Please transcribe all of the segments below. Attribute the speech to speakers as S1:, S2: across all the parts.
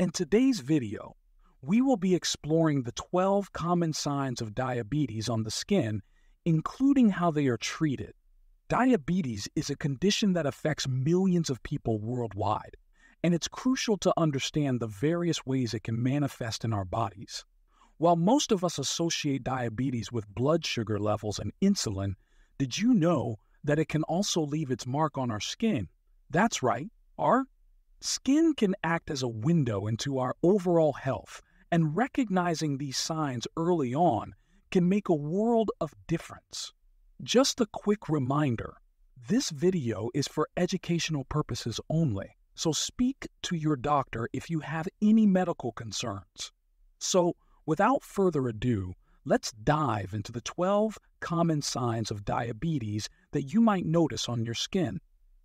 S1: In today's video, we will be exploring the 12 common signs of diabetes on the skin, including how they are treated. Diabetes is a condition that affects millions of people worldwide, and it's crucial to understand the various ways it can manifest in our bodies. While most of us associate diabetes with blood sugar levels and insulin, did you know that it can also leave its mark on our skin? That's right, our skin can act as a window into our overall health, and recognizing these signs early on can make a world of difference. Just a quick reminder this video is for educational purposes only, so speak to your doctor if you have any medical concerns. So, without further ado, let's dive into the 12 common signs of diabetes that you might notice on your skin.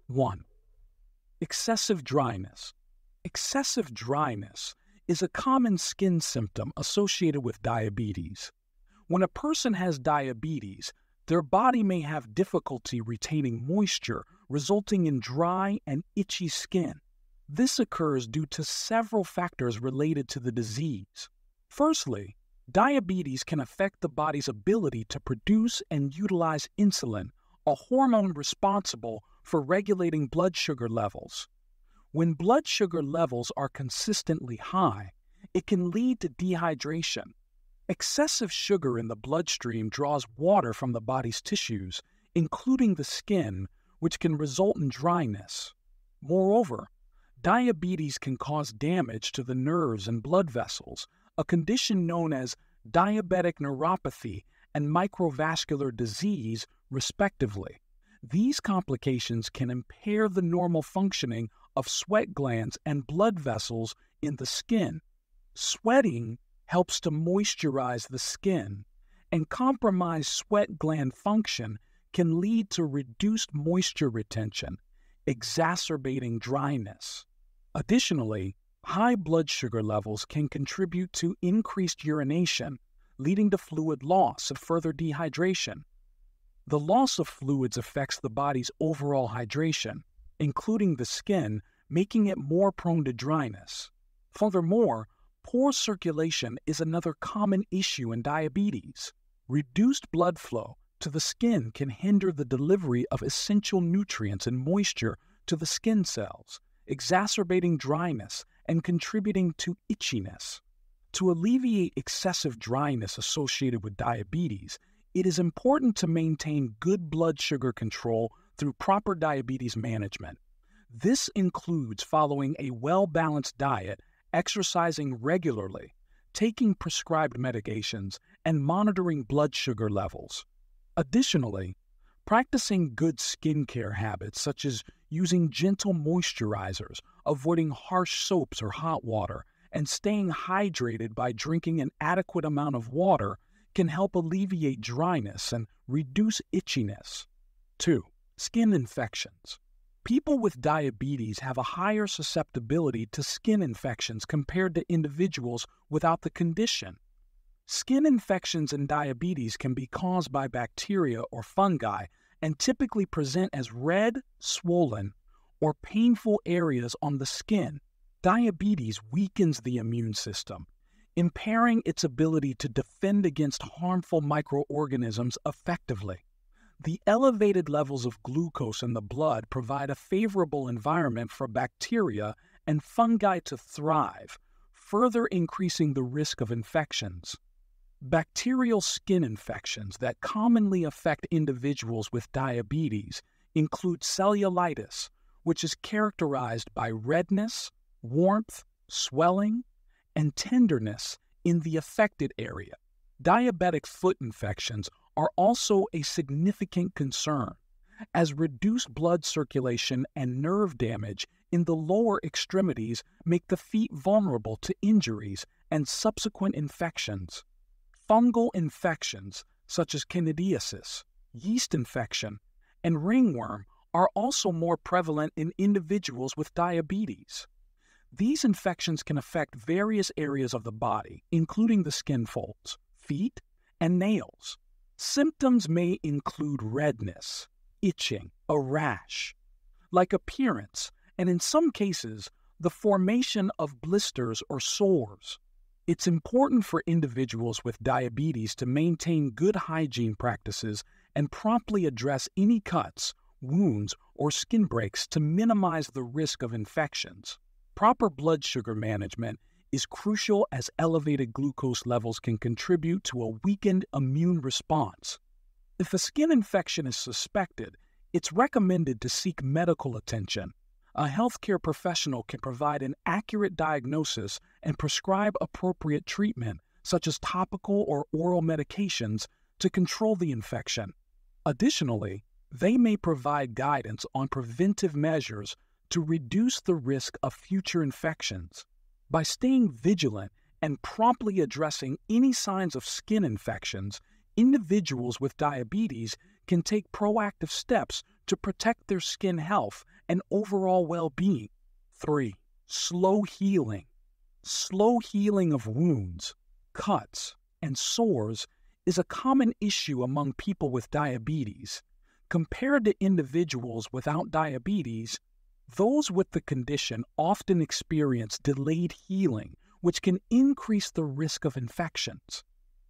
S1: 1. Excessive dryness. Excessive dryness is a common skin symptom associated with diabetes. When a person has diabetes, their body may have difficulty retaining moisture, resulting in dry and itchy skin. This occurs due to several factors related to the disease. Firstly, diabetes can affect the body's ability to produce and utilize insulin, a hormone responsible for regulating blood sugar levels. When blood sugar levels are consistently high, it can lead to dehydration. Excessive sugar in the bloodstream draws water from the body's tissues, including the skin, which can result in dryness. Moreover, diabetes can cause damage to the nerves and blood vessels, a condition known as diabetic neuropathy and microvascular disease, respectively. These complications can impair the normal functioning of sweat glands and blood vessels in the skin. Sweating helps to moisturize the skin, and compromised sweat gland function can lead to reduced moisture retention, exacerbating dryness. Additionally, high blood sugar levels can contribute to increased urination, leading to fluid loss and further dehydration. The loss of fluids affects the body's overall hydration, including the skin, making it more prone to dryness. Furthermore, poor circulation is another common issue in diabetes. Reduced blood flow to the skin can hinder the delivery of essential nutrients and moisture to the skin cells, exacerbating dryness and contributing to itchiness. To alleviate excessive dryness associated with diabetes, it is important to maintain good blood sugar control through proper diabetes management. This includes following a well balanced diet, exercising regularly, taking prescribed medications, and monitoring blood sugar levels. Additionally, practicing good skincare habits such as using gentle moisturizers, avoiding harsh soaps or hot water, and staying hydrated by drinking an adequate amount of water can help alleviate dryness and reduce itchiness. 2. Skin infections. People with diabetes have a higher susceptibility to skin infections compared to individuals without the condition. Skin infections and diabetes can be caused by bacteria or fungi and typically present as red, swollen, or painful areas on the skin. Diabetes weakens the immune system impairing its ability to defend against harmful microorganisms effectively. The elevated levels of glucose in the blood provide a favorable environment for bacteria and fungi to thrive, further increasing the risk of infections. Bacterial skin infections that commonly affect individuals with diabetes include cellulitis, which is characterized by redness, warmth, swelling, and tenderness in the affected area. Diabetic foot infections are also a significant concern, as reduced blood circulation and nerve damage in the lower extremities make the feet vulnerable to injuries and subsequent infections. Fungal infections, such as candidiasis, yeast infection, and ringworm, are also more prevalent in individuals with diabetes. These infections can affect various areas of the body, including the skin folds, feet, and nails. Symptoms may include redness, itching, a rash, like appearance, and in some cases, the formation of blisters or sores. It's important for individuals with diabetes to maintain good hygiene practices and promptly address any cuts, wounds, or skin breaks to minimize the risk of infections. Proper blood sugar management is crucial as elevated glucose levels can contribute to a weakened immune response. If a skin infection is suspected, it's recommended to seek medical attention. A healthcare professional can provide an accurate diagnosis and prescribe appropriate treatment, such as topical or oral medications, to control the infection. Additionally, they may provide guidance on preventive measures to reduce the risk of future infections. By staying vigilant and promptly addressing any signs of skin infections, individuals with diabetes can take proactive steps to protect their skin health and overall well being. 3. Slow healing. Slow healing of wounds, cuts, and sores is a common issue among people with diabetes. Compared to individuals without diabetes, those with the condition often experience delayed healing, which can increase the risk of infections.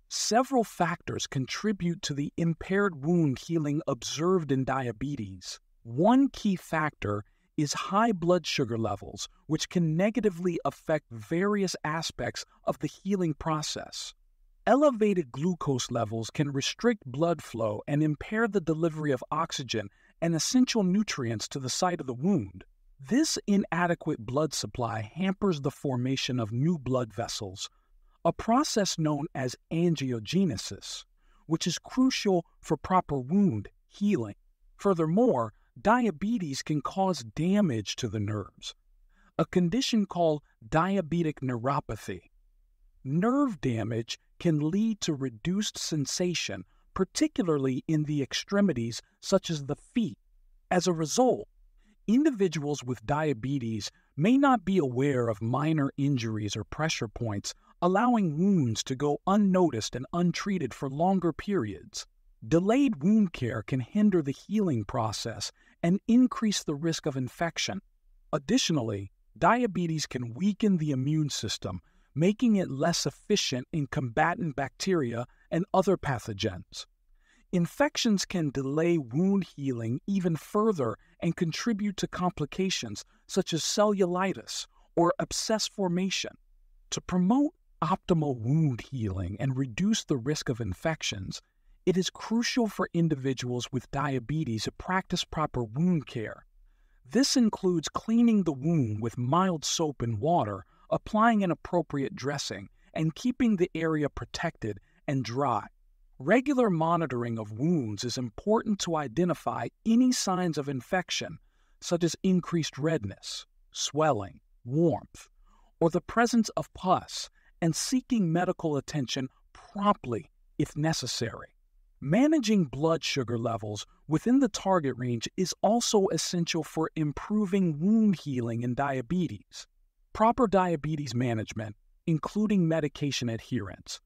S1: Several factors contribute to the impaired wound healing observed in diabetes. One key factor is high blood sugar levels, which can negatively affect various aspects of the healing process. Elevated glucose levels can restrict blood flow and impair the delivery of oxygen and essential nutrients to the site of the wound. This inadequate blood supply hampers the formation of new blood vessels, a process known as angiogenesis, which is crucial for proper wound healing. Furthermore, diabetes can cause damage to the nerves, a condition called diabetic neuropathy. Nerve damage can lead to reduced sensation, particularly in the extremities such as the feet. As a result, individuals with diabetes may not be aware of minor injuries or pressure points allowing wounds to go unnoticed and untreated for longer periods. Delayed wound care can hinder the healing process and increase the risk of infection. Additionally, diabetes can weaken the immune system, making it less efficient in combating bacteria and other pathogens. Infections can delay wound healing even further and contribute to complications such as cellulitis or abscess formation. To promote optimal wound healing and reduce the risk of infections, it is crucial for individuals with diabetes to practice proper wound care. This includes cleaning the wound with mild soap and water, applying an appropriate dressing, and keeping the area protected and dry. Regular monitoring of wounds is important to identify any signs of infection, such as increased redness, swelling, warmth, or the presence of pus, and seeking medical attention promptly if necessary. Managing blood sugar levels within the target range is also essential for improving wound healing in diabetes. Proper diabetes management, including medication adherence,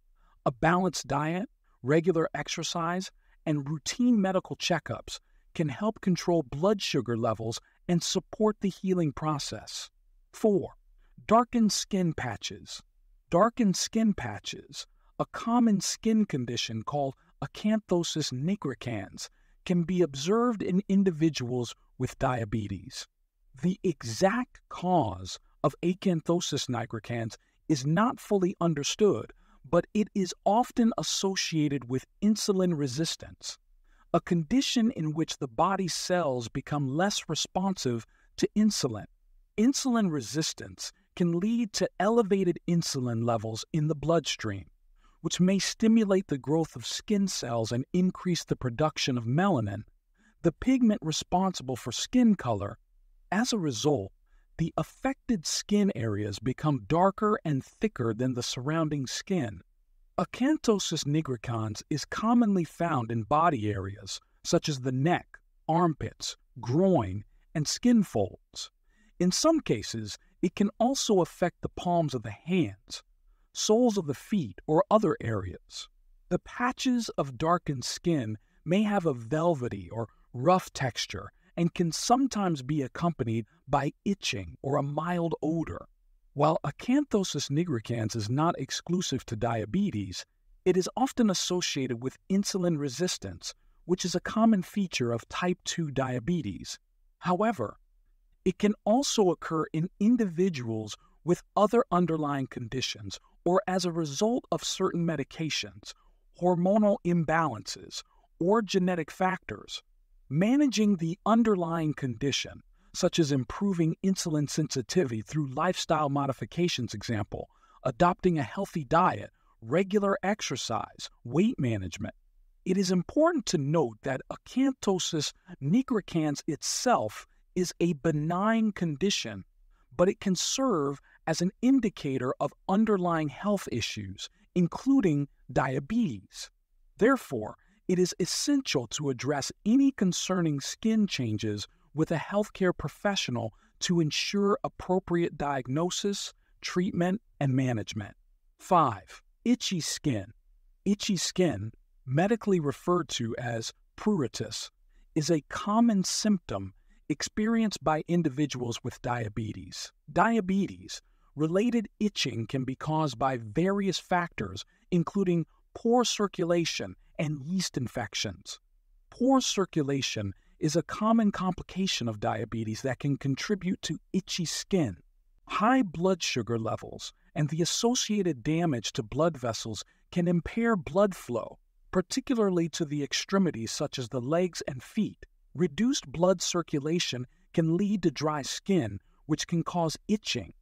S1: a balanced diet, regular exercise, and routine medical checkups can help control blood sugar levels and support the healing process. 4. Darkened skin patches. Darkened skin patches, a common skin condition called acanthosis nigricans, can be observed in individuals with diabetes. The exact cause of acanthosis nigricans is not fully understood, but it is often associated with insulin resistance, a condition in which the body's cells become less responsive to insulin. Insulin resistance can lead to elevated insulin levels in the bloodstream, which may stimulate the growth of skin cells and increase the production of melanin, the pigment responsible for skin color. As a result, the affected skin areas become darker and thicker than the surrounding skin. Acanthosis nigricans is commonly found in body areas such as the neck, armpits, groin, and skin folds. In some cases, it can also affect the palms of the hands, soles of the feet, or other areas. The patches of darkened skin may have a velvety or rough texture and can sometimes be accompanied by itching or a mild odor. While acanthosis nigricans is not exclusive to diabetes, it is often associated with insulin resistance, which is a common feature of type 2 diabetes. However, it can also occur in individuals with other underlying conditions or as a result of certain medications, hormonal imbalances, or genetic factors. Managing the underlying condition, such as improving insulin sensitivity through lifestyle modifications, example, adopting a healthy diet, regular exercise, weight management, it is important to note that acanthosis nigricans itself is a benign condition, but it can serve as an indicator of underlying health issues, including diabetes. Therefore, it is essential to address any concerning skin changes with a healthcare professional to ensure appropriate diagnosis, treatment, and management. 5. Itchy skin. Itchy skin medically referred to as pruritus, is a common symptom experienced by individuals with diabetes. Diabetes related itching can be caused by various factors, including poor circulation and yeast infections. Poor circulation is a common complication of diabetes that can contribute to itchy skin. High blood sugar levels and the associated damage to blood vessels can impair blood flow, particularly to the extremities such as the legs and feet. Reduced blood circulation can lead to dry skin, which can cause itching.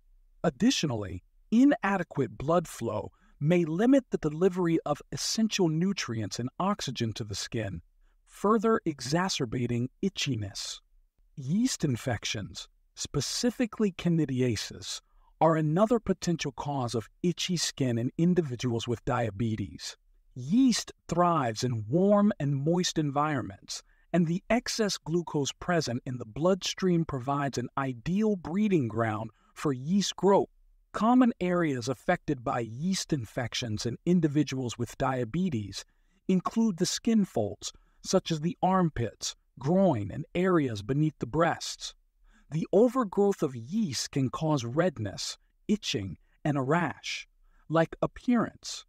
S1: Additionally, inadequate blood flow may limit the delivery of essential nutrients and oxygen to the skin, further exacerbating itchiness. Yeast infections, specifically candidiasis, are another potential cause of itchy skin in individuals with diabetes. Yeast thrives in warm and moist environments, and the excess glucose present in the bloodstream provides an ideal breeding ground for yeast growth. Common areas affected by yeast infections in individuals with diabetes include the skin folds, such as the armpits, groin, and areas beneath the breasts. The overgrowth of yeast can cause redness, itching, and a rash. Like appearance,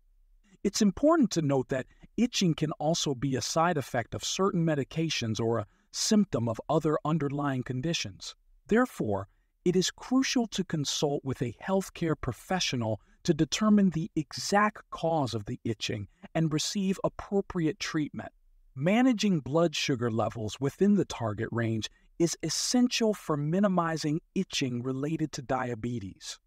S1: it's important to note that itching can also be a side effect of certain medications or a symptom of other underlying conditions. Therefore, it is crucial to consult with a healthcare professional to determine the exact cause of the itching and receive appropriate treatment. Managing blood sugar levels within the target range is essential for minimizing itching related to diabetes.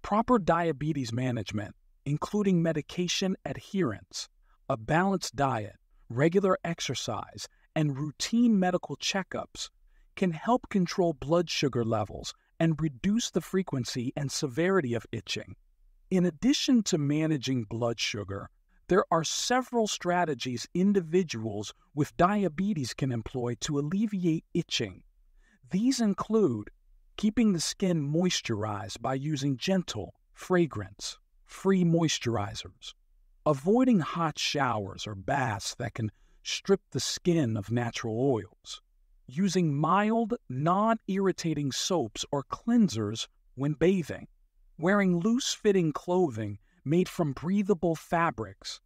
S1: Proper diabetes management including medication adherence, a balanced diet, regular exercise, and routine medical checkups, can help control blood sugar levels and reduce the frequency and severity of itching. In addition to managing blood sugar, there are several strategies individuals with diabetes can employ to alleviate itching. These include keeping the skin moisturized by using gentle fragrance, free moisturizers, avoiding hot showers or baths that can strip the skin of natural oils, using mild, non irritating soaps or cleansers when bathing, wearing loose fitting clothing made from breathable fabrics,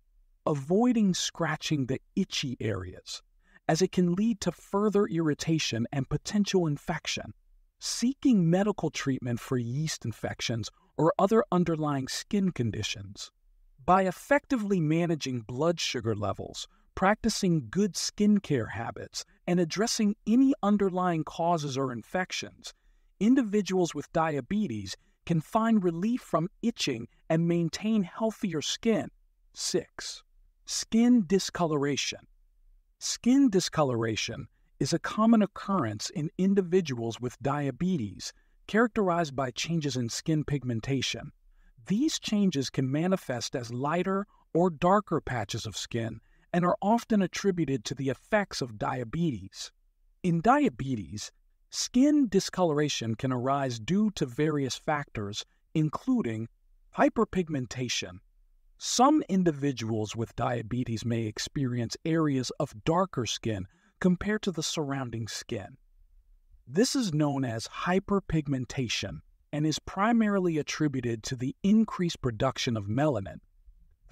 S1: avoiding scratching the itchy areas, as it can lead to further irritation and potential infection, seeking medical treatment for yeast infections or other underlying skin conditions. By effectively managing blood sugar levels, practicing good skincare habits, and addressing any underlying causes or infections, individuals with diabetes can find relief from itching and maintain healthier skin. 6. Skin discoloration. Skin discoloration is a common occurrence in individuals with diabetes characterized by changes in skin pigmentation. These changes can manifest as lighter or darker patches of skin and are often attributed to the effects of diabetes. In diabetes, skin discoloration can arise due to various factors, including hyperpigmentation. Some individuals with diabetes may experience areas of darker skin compared to the surrounding skin. This is known as hyperpigmentation and is primarily attributed to the increased production of melanin,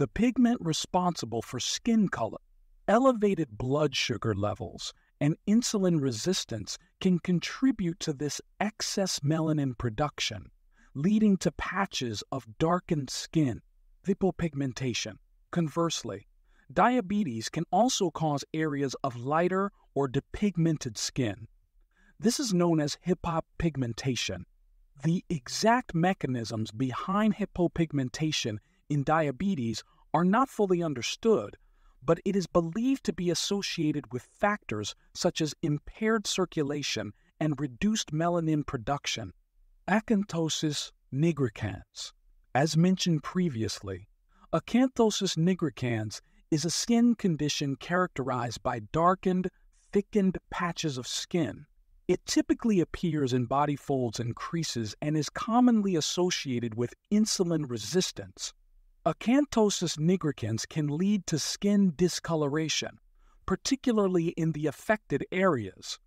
S1: the pigment responsible for skin color. Elevated blood sugar levels and insulin resistance can contribute to this excess melanin production, leading to patches of darkened skin, hypopigmentation. Conversely, diabetes can also cause areas of lighter or depigmented skin. This is known as hypopigmentation. The exact mechanisms behind hypopigmentation in diabetes are not fully understood, but it is believed to be associated with factors such as impaired circulation and reduced melanin production. Acanthosis nigricans. As mentioned previously, acanthosis nigricans is a skin condition characterized by darkened, thickened patches of skin. It typically appears in body folds and creases and is commonly associated with insulin resistance. Acanthosis nigricans can lead to skin discoloration, particularly in the affected areas.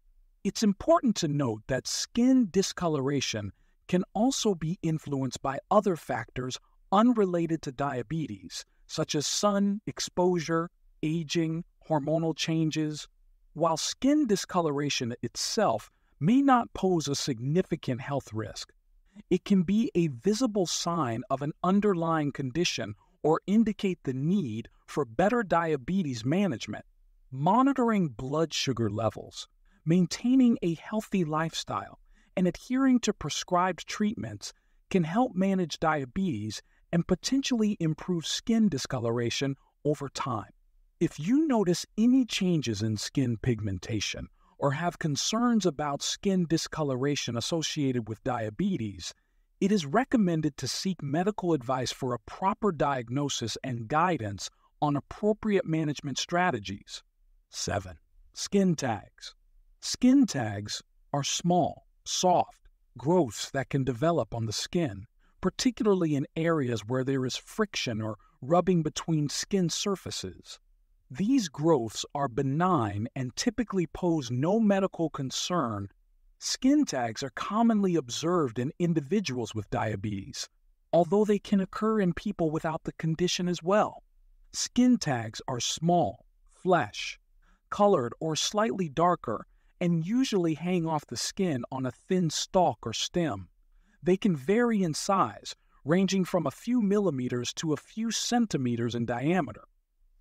S1: It's important to note that skin discoloration can also be influenced by other factors unrelated to diabetes, such as sun exposure, aging, hormonal changes. While skin discoloration itself may not pose a significant health risk, it can be a visible sign of an underlying condition or indicate the need for better diabetes management. Monitoring blood sugar levels, maintaining a healthy lifestyle, and adhering to prescribed treatments can help manage diabetes and potentially improve skin discoloration over time. If you notice any changes in skin pigmentation or have concerns about skin discoloration associated with diabetes, it is recommended to seek medical advice for a proper diagnosis and guidance on appropriate management strategies. 7. Skin tags. Skin tags are small, soft growths that can develop on the skin, particularly in areas where there is friction or rubbing between skin surfaces. These growths are benign and typically pose no medical concern. Skin tags are commonly observed in individuals with diabetes, although they can occur in people without the condition as well. Skin tags are small, flesh, colored or slightly darker, and usually hang off the skin on a thin stalk or stem. They can vary in size, ranging from a few millimeters to a few centimeters in diameter.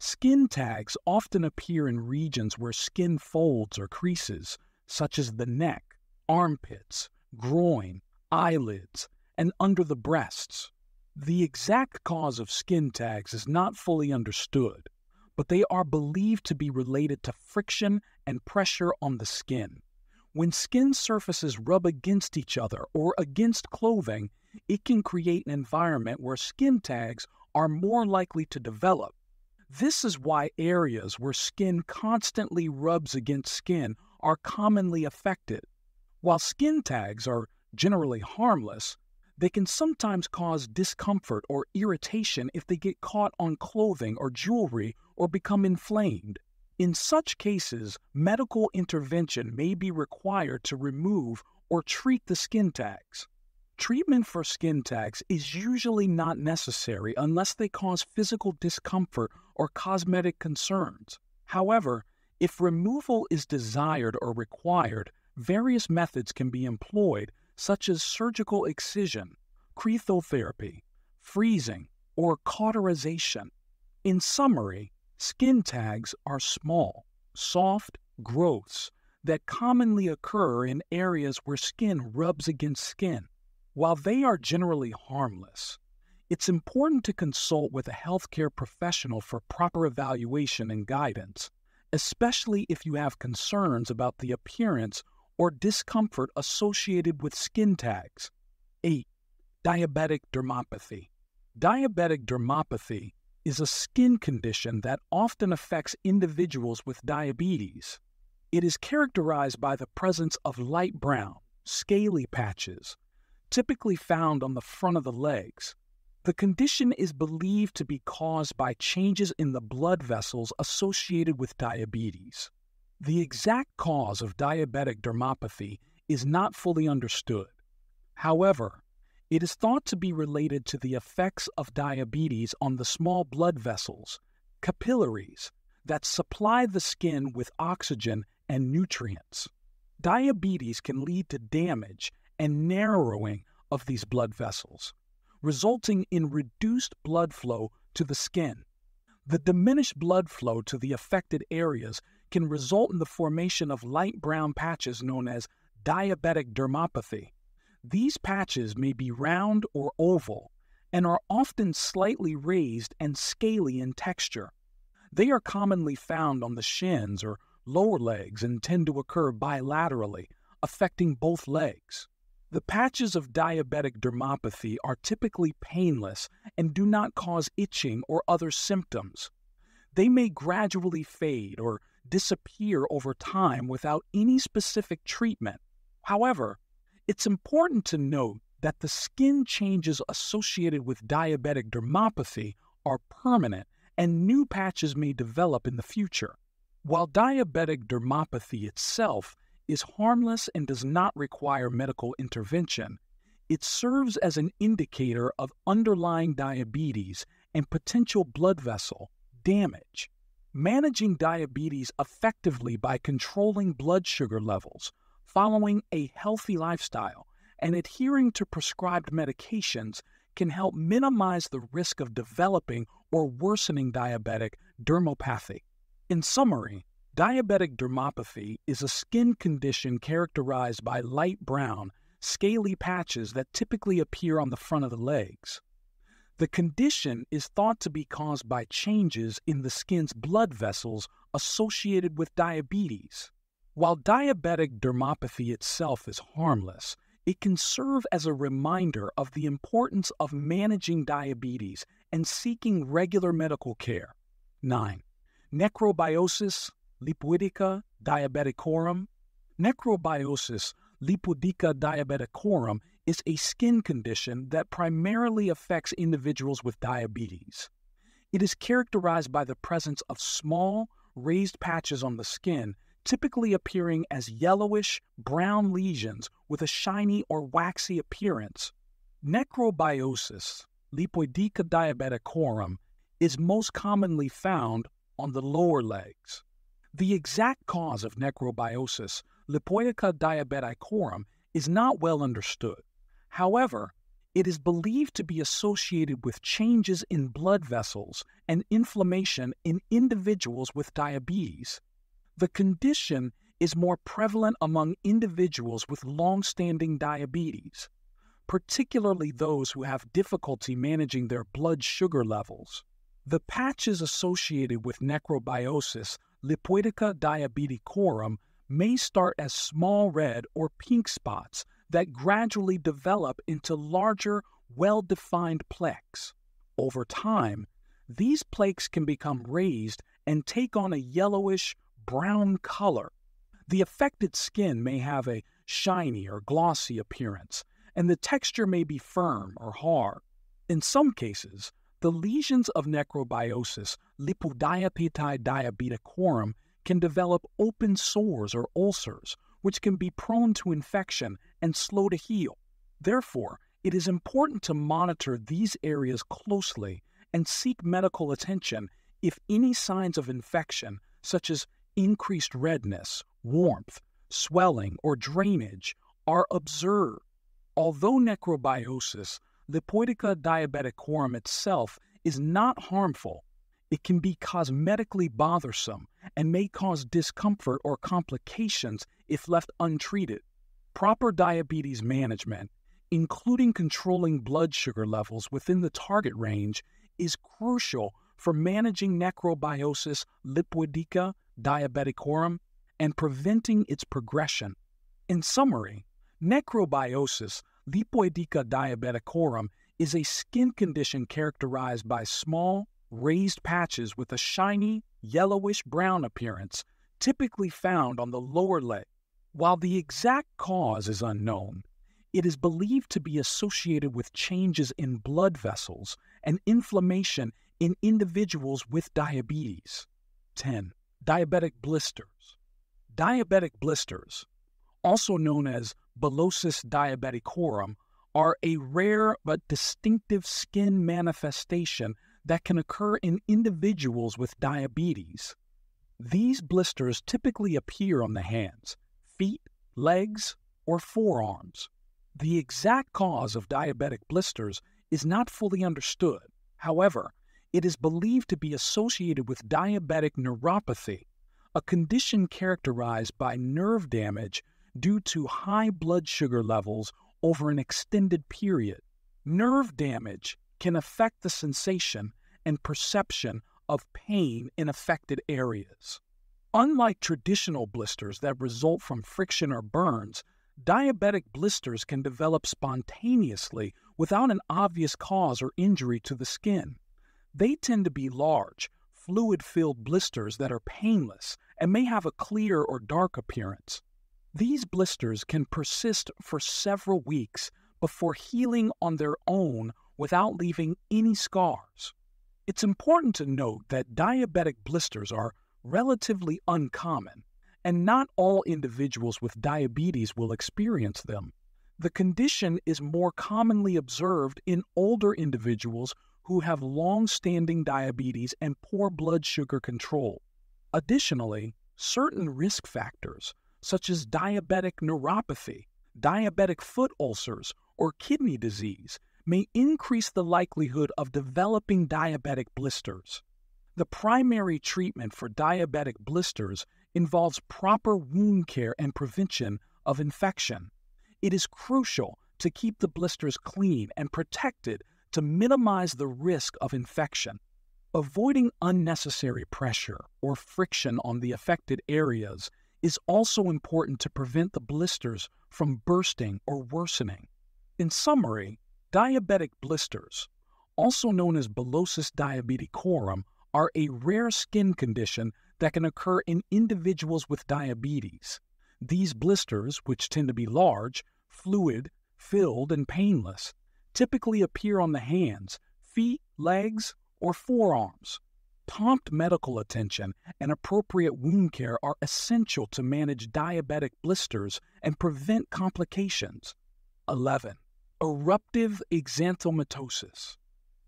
S1: Skin tags often appear in regions where skin folds or creases, such as the neck, armpits, groin, eyelids, and under the breasts. The exact cause of skin tags is not fully understood, but they are believed to be related to friction and pressure on the skin. When skin surfaces rub against each other or against clothing, it can create an environment where skin tags are more likely to develop this is why areas where skin constantly rubs against skin are commonly affected. While skin tags are generally harmless, they can sometimes cause discomfort or irritation if they get caught on clothing or jewelry or become inflamed. In such cases, medical intervention may be required to remove or treat the skin tags. Treatment for skin tags is usually not necessary unless they cause physical discomfort or cosmetic concerns. However, if removal is desired or required, various methods can be employed, such as surgical excision, cryotherapy, freezing, or cauterization. In summary, skin tags are small, soft growths that commonly occur in areas where skin rubs against skin. While they are generally harmless, it's important to consult with a healthcare professional for proper evaluation and guidance, especially if you have concerns about the appearance or discomfort associated with skin tags. 8. Diabetic dermopathy. Diabetic dermopathy is a skin condition that often affects individuals with diabetes. It is characterized by the presence of light brown, scaly patches, typically found on the front of the legs. The condition is believed to be caused by changes in the blood vessels associated with diabetes. The exact cause of diabetic dermopathy is not fully understood. However, it is thought to be related to the effects of diabetes on the small blood vessels, capillaries, that supply the skin with oxygen and nutrients. Diabetes can lead to damage and narrowing of these blood vessels, resulting in reduced blood flow to the skin. The diminished blood flow to the affected areas can result in the formation of light brown patches known as diabetic dermopathy. These patches may be round or oval and are often slightly raised and scaly in texture. They are commonly found on the shins or lower legs and tend to occur bilaterally, affecting both legs. The patches of diabetic dermopathy are typically painless and do not cause itching or other symptoms. They may gradually fade or disappear over time without any specific treatment. However, it's important to note that the skin changes associated with diabetic dermopathy are permanent and new patches may develop in the future. While diabetic dermopathy itself is harmless and does not require medical intervention, it serves as an indicator of underlying diabetes and potential blood vessel damage. Managing diabetes effectively by controlling blood sugar levels following a healthy lifestyle and adhering to prescribed medications can help minimize the risk of developing or worsening diabetic dermopathy. In summary, diabetic dermopathy is a skin condition characterized by light brown, scaly patches that typically appear on the front of the legs. The condition is thought to be caused by changes in the skin's blood vessels associated with diabetes. While diabetic dermopathy itself is harmless, it can serve as a reminder of the importance of managing diabetes and seeking regular medical care. 9. Necrobiosis lipoidica diabeticorum. Necrobiosis lipoidica diabeticorum is a skin condition that primarily affects individuals with diabetes. It is characterized by the presence of small, raised patches on the skin typically appearing as yellowish brown lesions with a shiny or waxy appearance. Necrobiosis, lipoidica diabeticorum, is most commonly found on the lower legs. The exact cause of necrobiosis, lipoidica diabeticorum, is not well understood. However, it is believed to be associated with changes in blood vessels and inflammation in individuals with diabetes. The condition is more prevalent among individuals with long standing diabetes, particularly those who have difficulty managing their blood sugar levels. The patches associated with necrobiosis, lipoidica diabeticorum, may start as small red or pink spots that gradually develop into larger, well defined plaques. Over time, these plaques can become raised and take on a yellowish brown color. The affected skin may have a shiny or glossy appearance, and the texture may be firm or hard. In some cases, the lesions of necrobiosis, lipoidica diabeticorum, can develop open sores or ulcers, which can be prone to infection and slow to heal. Therefore, it is important to monitor these areas closely and seek medical attention if any signs of infection, such as increased redness, warmth, swelling, or drainage are observed. Although necrobiosis, lipoidica diabeticorum itself is not harmful, it can be cosmetically bothersome and may cause discomfort or complications if left untreated. Proper diabetes management, including controlling blood sugar levels within the target range, is crucial for managing necrobiosis lipoidica diabeticorum and preventing its progression. In summary, necrobiosis lipoidica diabeticorum is a skin condition characterized by small, raised patches with a shiny, yellowish brown appearance, typically found on the lower leg. While the exact cause is unknown, it is believed to be associated with changes in blood vessels and inflammation in individuals with diabetes. 10 diabetic blisters. Diabetic blisters, also known as bullosis diabeticorum, are a rare but distinctive skin manifestation that can occur in individuals with diabetes. These blisters typically appear on the hands, feet, legs, or forearms. The exact cause of diabetic blisters is not fully understood. However, it is believed to be associated with diabetic neuropathy, a condition characterized by nerve damage due to high blood sugar levels over an extended period. Nerve damage can affect the sensation and perception of pain in affected areas. Unlike traditional blisters that result from friction or burns, diabetic blisters can develop spontaneously without an obvious cause or injury to the skin. They tend to be large, fluid filled blisters that are painless and may have a clear or dark appearance. These blisters can persist for several weeks before healing on their own without leaving any scars. It's important to note that diabetic blisters are relatively uncommon, and not all individuals with diabetes will experience them. The condition is more commonly observed in older individuals who have long standing diabetes and poor blood sugar control. Additionally, certain risk factors, such as diabetic neuropathy, diabetic foot ulcers, or kidney disease, may increase the likelihood of developing diabetic blisters. The primary treatment for diabetic blisters involves proper wound care and prevention of infection. It is crucial to keep the blisters clean and protected to minimize the risk of infection. Avoiding unnecessary pressure or friction on the affected areas is also important to prevent the blisters from bursting or worsening. In summary, diabetic blisters, also known as bullosis diabeticorum, are a rare skin condition that can occur in individuals with diabetes. These blisters, which tend to be large, fluid, filled, and painless, typically appear on the hands, feet, legs, or forearms. Prompt medical attention and appropriate wound care are essential to manage diabetic blisters and prevent complications. 11. Eruptive xanthomatosis.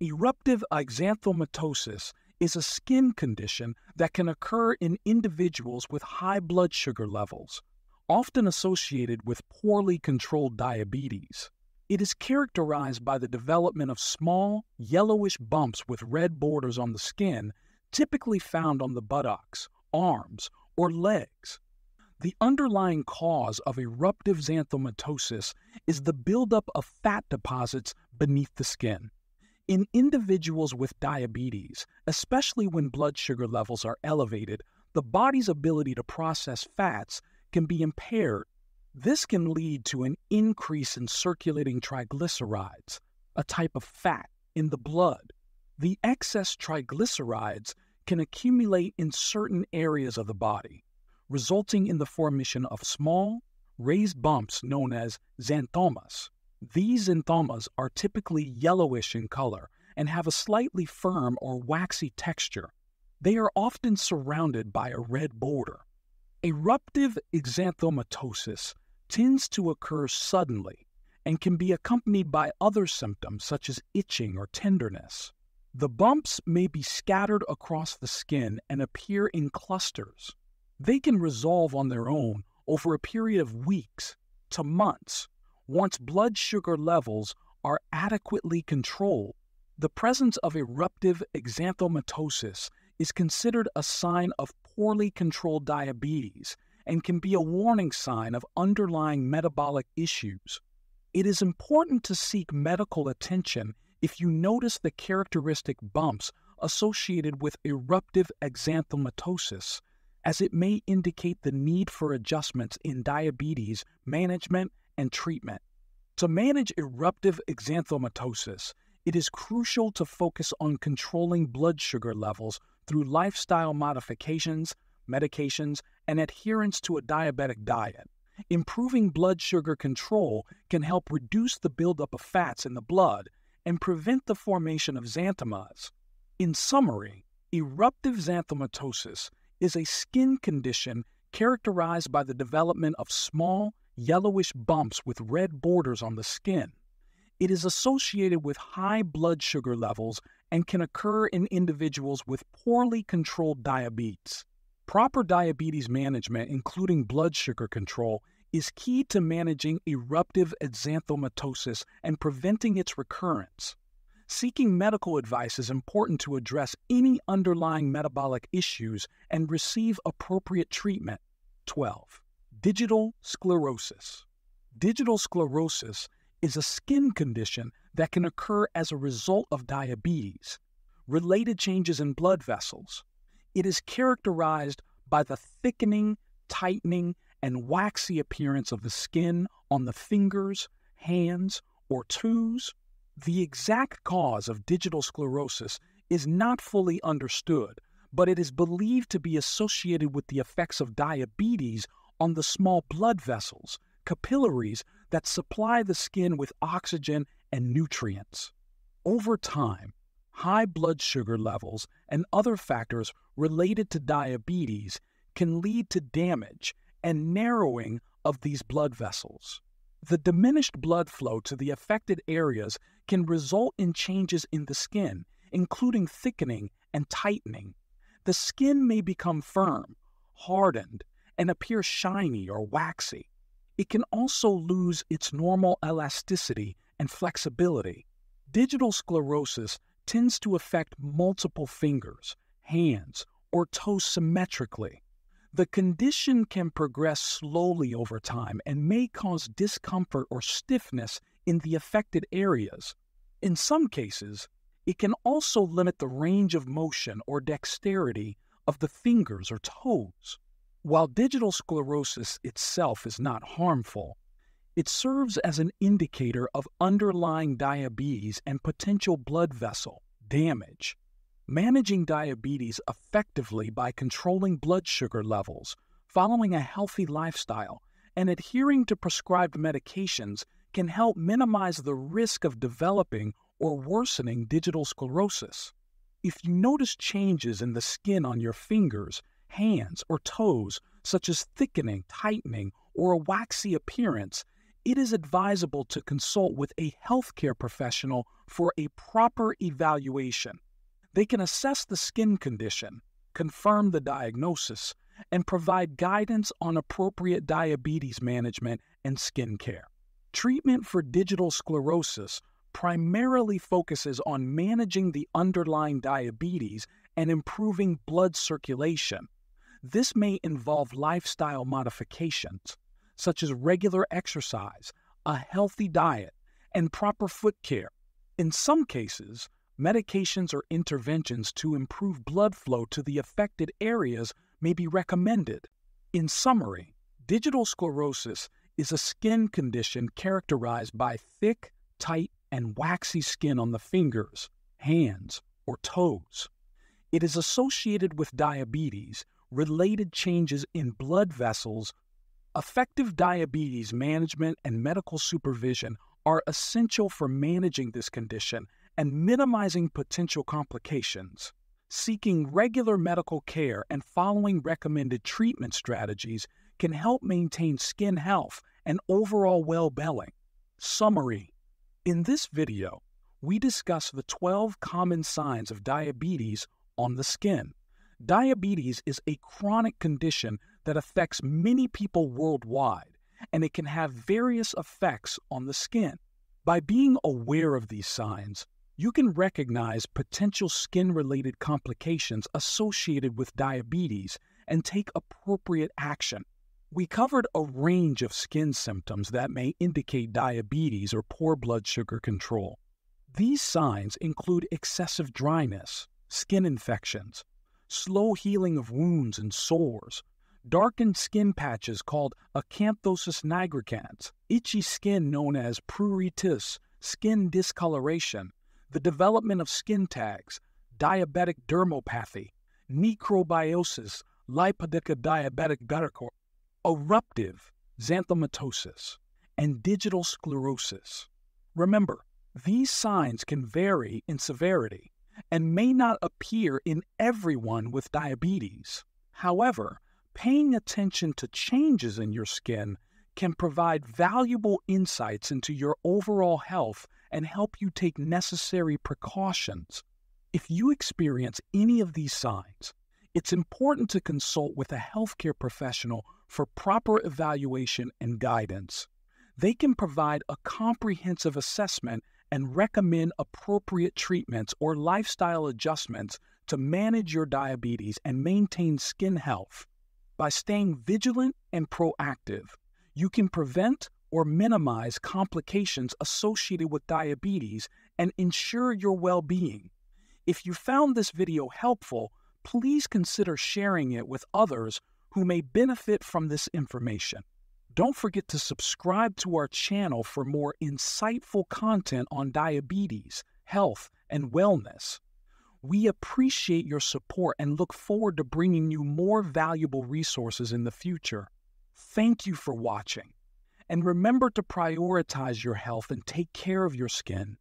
S1: Eruptive xanthomatosis is a skin condition that can occur in individuals with high blood sugar levels, often associated with poorly controlled diabetes. It is characterized by the development of small, yellowish bumps with red borders on the skin, typically found on the buttocks, arms, or legs. The underlying cause of eruptive xanthomatosis is the buildup of fat deposits beneath the skin. In individuals with diabetes, especially when blood sugar levels are elevated, the body's ability to process fats can be impaired. This can lead to an increase in circulating triglycerides, a type of fat in the blood. The excess triglycerides can accumulate in certain areas of the body, resulting in the formation of small, raised bumps known as xanthomas. These xanthomas are typically yellowish in color and have a slightly firm or waxy texture. They are often surrounded by a red border. Eruptive xanthomatosis tends to occur suddenly and can be accompanied by other symptoms such as itching or tenderness. The bumps may be scattered across the skin and appear in clusters. They can resolve on their own over a period of weeks to months once blood sugar levels are adequately controlled, the presence of eruptive xanthomatosis is considered a sign of poorly controlled diabetes and can be a warning sign of underlying metabolic issues. It is important to seek medical attention if you notice the characteristic bumps associated with eruptive xanthomatosis, as it may indicate the need for adjustments in diabetes management and treatment. To manage eruptive xanthomatosis, it is crucial to focus on controlling blood sugar levels through lifestyle modifications, medications, and adherence to a diabetic diet. Improving blood sugar control can help reduce the buildup of fats in the blood and prevent the formation of xanthomas. In summary, eruptive xanthomatosis is a skin condition characterized by the development of small, yellowish bumps with red borders on the skin. It is associated with high blood sugar levels and can occur in individuals with poorly controlled diabetes. Proper diabetes management, including blood sugar control, is key to managing eruptive xanthomatosis and preventing its recurrence. Seeking medical advice is important to address any underlying metabolic issues and receive appropriate treatment. 12. Digital sclerosis. Digital sclerosis is a skin condition that can occur as a result of diabetes, related changes in blood vessels. It is characterized by the thickening, tightening, and waxy appearance of the skin on the fingers, hands, or toes. The exact cause of digital sclerosis is not fully understood, but it is believed to be associated with the effects of diabetes on the small blood vessels, capillaries that supply the skin with oxygen and nutrients. Over time, high blood sugar levels and other factors related to diabetes can lead to damage and narrowing of these blood vessels. The diminished blood flow to the affected areas can result in changes in the skin, including thickening and tightening. The skin may become firm, hardened, and appear shiny or waxy. It can also lose its normal elasticity and flexibility. Digital sclerosis tends to affect multiple fingers, hands, or toes symmetrically. The condition can progress slowly over time and may cause discomfort or stiffness in the affected areas. In some cases, it can also limit the range of motion or dexterity of the fingers or toes. While digital sclerosis itself is not harmful, it serves as an indicator of underlying diabetes and potential blood vessel damage. Managing diabetes effectively by controlling blood sugar levels, following a healthy lifestyle, and adhering to prescribed medications can help minimize the risk of developing or worsening digital sclerosis. If you notice changes in the skin on your fingers, hands, or toes, such as thickening, tightening, or a waxy appearance, it is advisable to consult with a healthcare professional for a proper evaluation. They can assess the skin condition, confirm the diagnosis, and provide guidance on appropriate diabetes management and skin care. Treatment for digital sclerosis primarily focuses on managing the underlying diabetes and improving blood circulation, this may involve lifestyle modifications, such as regular exercise, a healthy diet, and proper foot care. In some cases, medications or interventions to improve blood flow to the affected areas may be recommended. In summary, digital sclerosis is a skin condition characterized by thick, tight, and waxy skin on the fingers, hands, or toes. It is associated with diabetes, related changes in blood vessels, effective diabetes management and medical supervision are essential for managing this condition and minimizing potential complications. Seeking regular medical care and following recommended treatment strategies can help maintain skin health and overall well being. Summary In this video, we discuss the 12 common signs of diabetes on the skin. Diabetes is a chronic condition that affects many people worldwide, and it can have various effects on the skin. By being aware of these signs, you can recognize potential skin related complications associated with diabetes and take appropriate action. We covered a range of skin symptoms that may indicate diabetes or poor blood sugar control. These signs include excessive dryness, skin infections, slow healing of wounds and sores, darkened skin patches called acanthosis nigricans, itchy skin known as pruritus, skin discoloration, the development of skin tags, diabetic dermopathy, necrobiosis, lipoidica diabetic beta eruptive xanthomatosis, and digital sclerosis. Remember, these signs can vary in severity and may not appear in everyone with diabetes. However, paying attention to changes in your skin can provide valuable insights into your overall health and help you take necessary precautions. If you experience any of these signs, it's important to consult with a healthcare professional for proper evaluation and guidance. They can provide a comprehensive assessment and recommend appropriate treatments or lifestyle adjustments to manage your diabetes and maintain skin health. By staying vigilant and proactive, you can prevent or minimize complications associated with diabetes and ensure your well being. If you found this video helpful, please consider sharing it with others who may benefit from this information. Don't forget to subscribe to our channel for more insightful content on diabetes, health, and wellness. We appreciate your support and look forward to bringing you more valuable resources in the future. Thank you for watching. And remember to prioritize your health and take care of your skin.